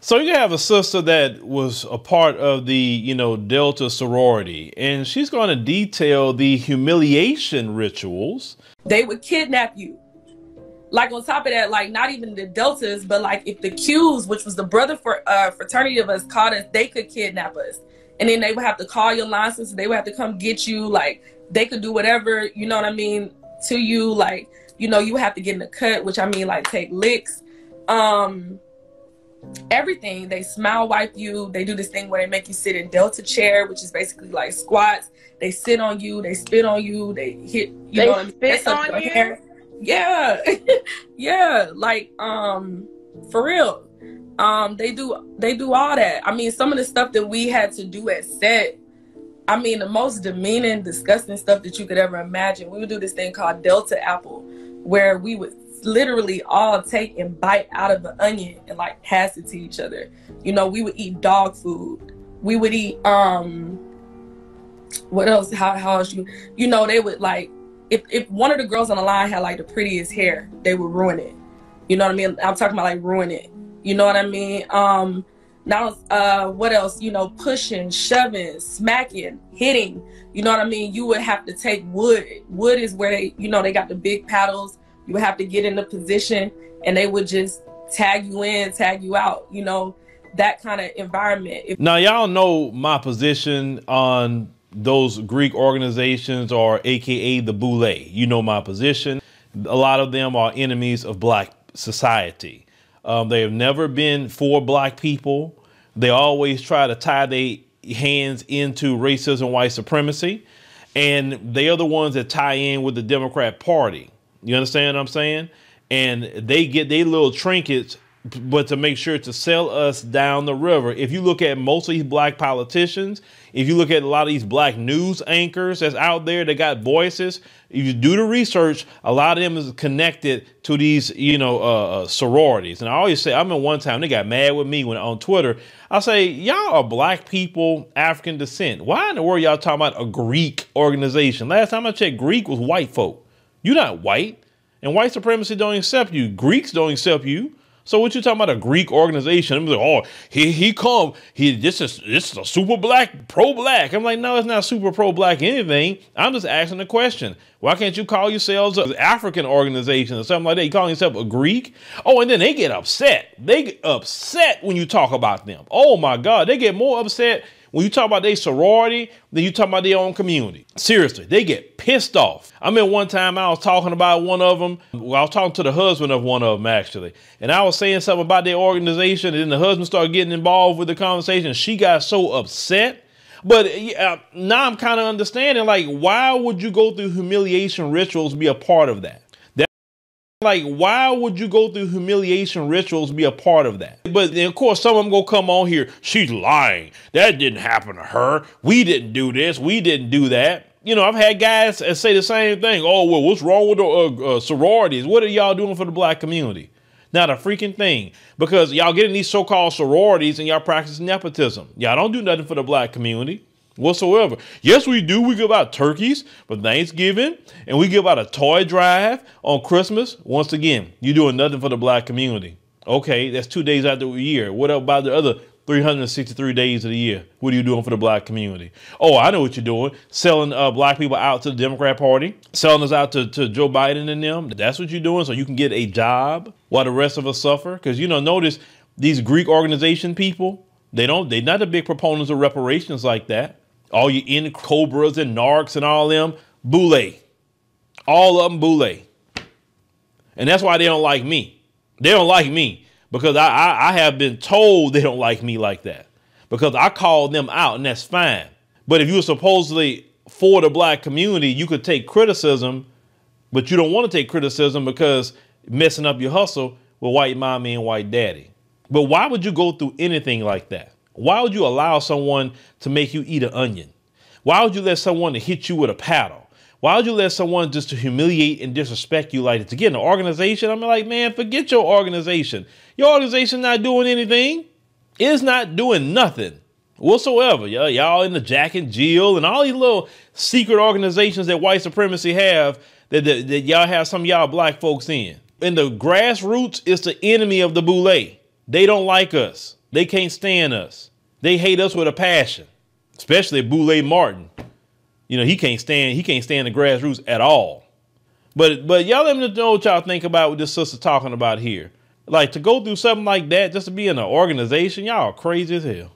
So you have a sister that was a part of the, you know, Delta sorority, and she's going to detail the humiliation rituals. They would kidnap you. Like on top of that, like not even the Deltas, but like if the Qs, which was the brother for uh, fraternity of us, caught us, they could kidnap us, and then they would have to call your license. They would have to come get you. Like they could do whatever, you know what I mean, to you. Like you know, you would have to get in a cut, which I mean, like take licks. Um, everything. They smile wipe you. They do this thing where they make you sit in delta chair, which is basically like squats. They sit on you. They spit on you. They hit. You they know what I mean? spit on you. Hair. Yeah, yeah. Like um, for real. Um, they do they do all that. I mean, some of the stuff that we had to do at set. I mean, the most demeaning, disgusting stuff that you could ever imagine. We would do this thing called Delta Apple, where we would literally all take and bite out of the onion and like pass it to each other. You know, we would eat dog food. We would eat um what else? How how else you you know, they would like if if one of the girls on the line had like the prettiest hair, they would ruin it. You know what I mean? I'm talking about like ruin it. You know what I mean? Um now uh what else? You know, pushing, shoving, smacking, hitting. You know what I mean? You would have to take wood. Wood is where they, you know, they got the big paddles you would have to get in a position and they would just tag you in, tag you out, you know, that kind of environment. If- now, y'all know my position on those Greek organizations or AKA the Boule. You know my position. A lot of them are enemies of black society. Um, they have never been for black people. They always try to tie their hands into racism, white supremacy. And they are the ones that tie in with the Democrat Party. You understand what I'm saying? And they get their little trinkets, but to make sure to sell us down the river. If you look at most of these black politicians, if you look at a lot of these black news anchors that's out there that got voices, if you do the research, a lot of them is connected to these, you know, uh, uh, sororities. And I always say, I remember one time they got mad with me when on Twitter. I say, y'all are black people, African descent. Why in the world y'all talking about a Greek organization? Last time I checked, Greek was white folk. You're not white. And white supremacy don't accept you. Greeks don't accept you. So what you talking about a Greek organization? I'm like, oh, he he come, he this is this is a super black, pro black. I'm like, no, it's not super pro black anything. I'm just asking a question. Why can't you call yourselves an African organization or something like that? You calling yourself a Greek? Oh, and then they get upset. They get upset when you talk about them. Oh my God, they get more upset when you talk about their sorority, then you talk about their own community. Seriously, they get pissed off. I mean, one time I was talking about one of them. Well, I was talking to the husband of one of them actually, and I was saying something about their organization, and then the husband started getting involved with the conversation. She got so upset. But uh, now I'm kind of understanding, like, why would you go through humiliation rituals be a part of that? Like, why would you go through humiliation rituals be a part of that? But then of course, some of them gonna come on here. She's lying. That didn't happen to her. We didn't do this. We didn't do that. You know, I've had guys say the same thing. Oh, well, what's wrong with the uh, uh, sororities? What are y'all doing for the black community? Not a freaking thing. Because y'all getting these so-called sororities and y'all practice nepotism. Y'all don't do nothing for the black community whatsoever. Yes, we do. We give out turkeys for Thanksgiving, and we give out a toy drive on Christmas. Once again, you doing nothing for the black community. Okay, that's two days out of the year. What about the other 363 days of the year? What are you doing for the black community? Oh, I know what you're doing. Selling uh, black people out to the Democrat Party, selling us out to, to Joe Biden and them. That's what you're doing so you can get a job while the rest of us suffer. Because, you know, notice these Greek organization people, they don't, they're not the big proponents of reparations like that all you N'COBRAs and NAARCs and all them, boule. All of them boule. And that's why they don't like me. They don't like me because I, I, I have been told they don't like me like that because I called them out and that's fine. But if you were supposedly for the black community, you could take criticism, but you don't want to take criticism because messing up your hustle with white mommy and white daddy. But why would you go through anything like that? Why would you allow someone to make you eat an onion? Why would you let someone to hit you with a paddle? Why would you let someone just to humiliate and disrespect you like? To get an organization, I'm like, man, forget your organization. Your organization not doing anything. It's not doing nothing whatsoever. Y'all in the Jack and Jill and all these little secret organizations that white supremacy have that, that, that y'all have some y'all black folks in. And the grassroots is the enemy of the boule. They don't like us. They can't stand us. They hate us with a passion, especially Boule Martin. You know, he can't stand he can't stand the grassroots at all. But but y'all let me know what y'all think about what this sister's talking about here. Like to go through something like that just to be in an organization, y'all crazy as hell.